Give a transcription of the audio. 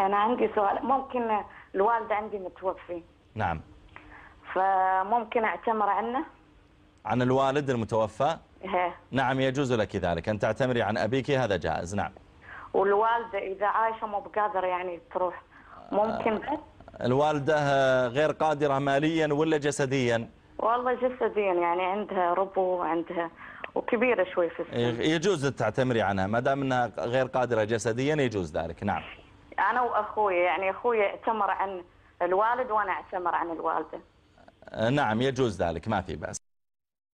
أنا عندي سؤال. ممكن الوالدة عندي متوفي؟ نعم. فممكن أعتمر عنه؟ عن الوالد المتوفى؟ ها. نعم يجوز لك ذلك. أن تعتمري عن أبيك هذا جائز. نعم. والوالدة إذا عايشة مو بقادرة يعني تروح ممكن بس؟ الوالدة آه، غير قادرة ماليا ولا جسديا؟ والله جسديا يعني عندها ربو وعندها وكبيرة شوي في السن. يجوز تعتمري عنها. ما دام إنها غير قادرة جسديا يجوز ذلك. نعم. أنا وأخوي يعني أخوي اعتمر عن الوالد وأنا أعتمر عن الوالدة. آه، نعم يجوز ذلك ما في بأس.